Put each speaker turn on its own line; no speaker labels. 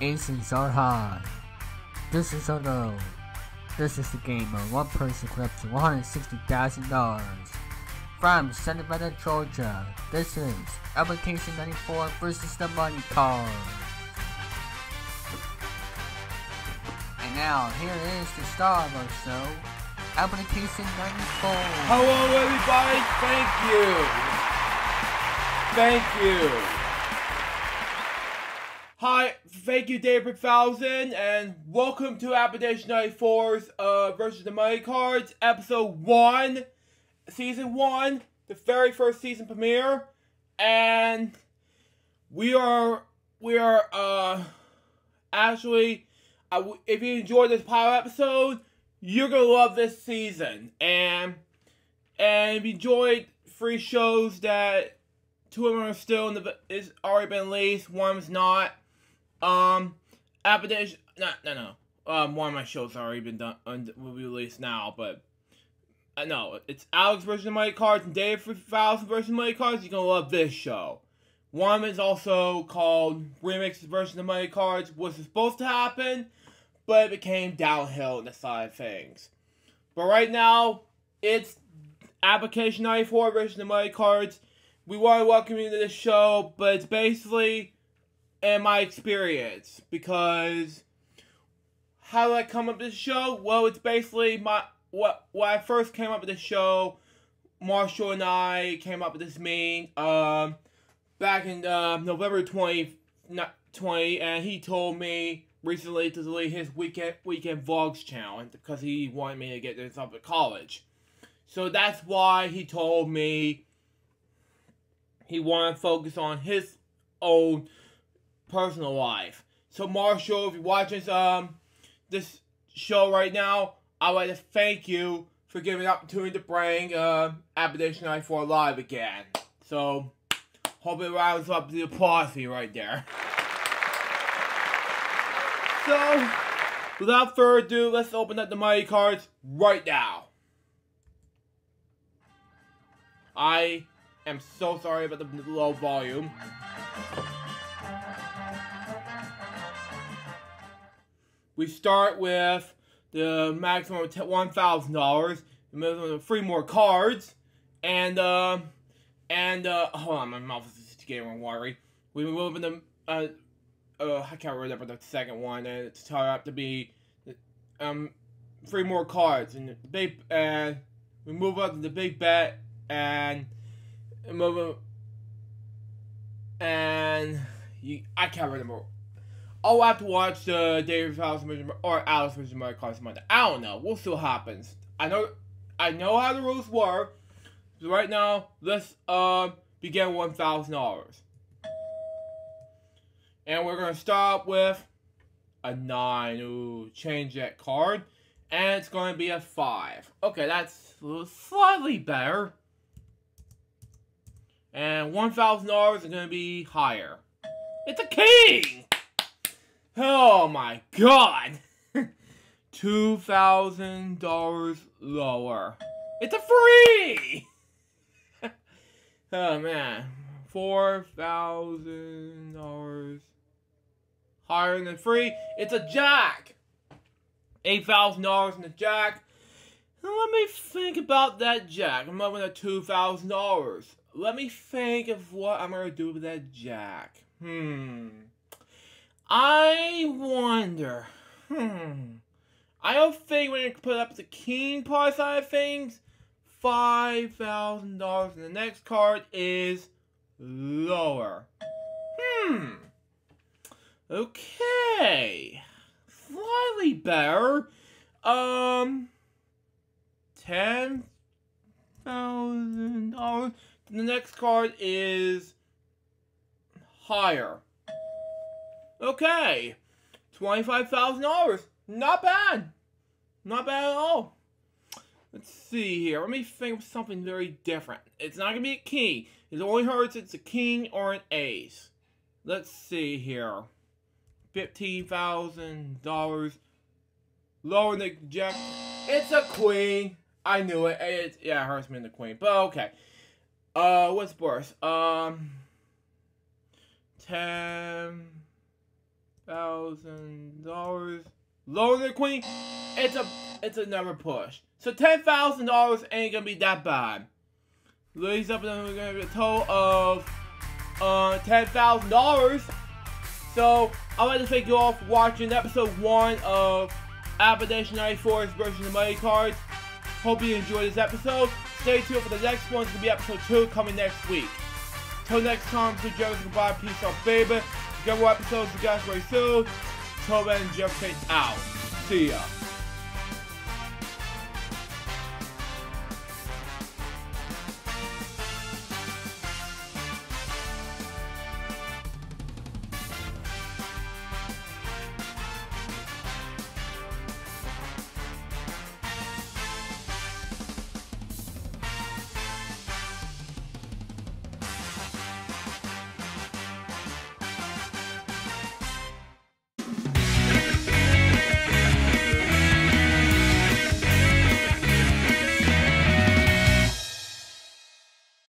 Aces are high. This is a low. This is the game of one person collecting $160,000. From Savannah, Georgia, this is Abdubaction 94 versus the Money Card. And now, here is the star of our show, Abdubaction 94.
Hello, everybody. Thank you. Thank you. Hi, thank you, David Thousand, and welcome to Abdubaction 94's uh, versus the Money Cards, Episode 1, Season 1, the very first season premiere, and we are, we are, uh, actually, uh, if you enjoyed this pilot episode, you're gonna love this season, and, and if you enjoyed free shows that two of them are still in the, is already been released, one's not, um, Abdubaction, no, no, no. Um, one of my shows already been done, will be released now, but uh, know it's Alex versus the Money Cards and Dave Files versus Money Cards. You're gonna love this show. One is also called Remix versus the Money Cards, was supposed to happen, but it became downhill in the side of things. But right now, it's Abdubaction 94 versus the Money Cards. We want to welcome you to the show, but it's basically and my experience because how did I come up with the show? Well, it's basically my what when I first came up with the show. Marshall and I came up with this meme um, back in uh, November 20, 20, and he told me recently to delete his weekend weekend vlogs channel because he wanted me to get this up at college. So that's why he told me he wanted to focus on his own personal life. So Marshall, if you're watching this, um this show right now, I would like to thank you for giving the opportunity to bring uh, Abdubaction 94 live again. So hope it rounds up the applause right there. So without further ado, let's open up the Mighty cards right now. I am so sorry about the low volume. We start with the maximum of $1,000, the minimum of three more cards, and, uh, and, uh, hold on, my mouth is getting watery. We move in the, uh, uh, I can't remember the second one, and it's turned out to be, um, three more cards, and the big, and we move up to the big bet, and, move, and, you, I can't remember I'll have to watch the David Fowler's version or Alice version Mario Kart Monday. I don't know. We'll see what happens. I know I know how the rules work. So right now, let's uh, begin one thousand dollars. And we're gonna start with a nine. Ooh, change that card. And it's gonna be a five. Okay, that's slightly better. And one thousand dollars is gonna be higher. It's a king! Oh my god! $2,000 lower. It's a free! oh man. $4,000 higher than free. It's a jack! $8,000 in the jack. Let me think about that jack. I'm moving at $2,000. Let me think of what I'm to do with that jack. Hmm. I wonder. Hmm. I don't think we're gonna put up the king part side of things. Five thousand dollars, and the next card is lower. Hmm. Okay. Slightly better. Um. Ten thousand dollars. The next card is higher. Okay. $25,000. Not bad. Not bad at all. Let's see here. Let me think of something very different. It's not going to be a king. It only hurts it's a king or an ace. Let's see here. $15,000. Lower the jack. It's a queen. I knew it. It's, yeah, it hurts me in the queen. But okay. Uh, what's worse? Um, 10 thousand dollars lower than Queen, it's a it's another push. So ten thousand dollars ain't gonna be that bad. Ladies up and we're gonna get a total of uh ten thousand dollars. So I'd like to thank you all for watching episode one of Abdubaction 94's version of Money Cards. Hope you enjoyed this episode. Stay tuned for the next one. It's gonna be episode two coming next week. Till next time, to Joseph goodbye, peace out, baby. Get more episodes of guys very soon. Till then, Jeff Tate out. See ya.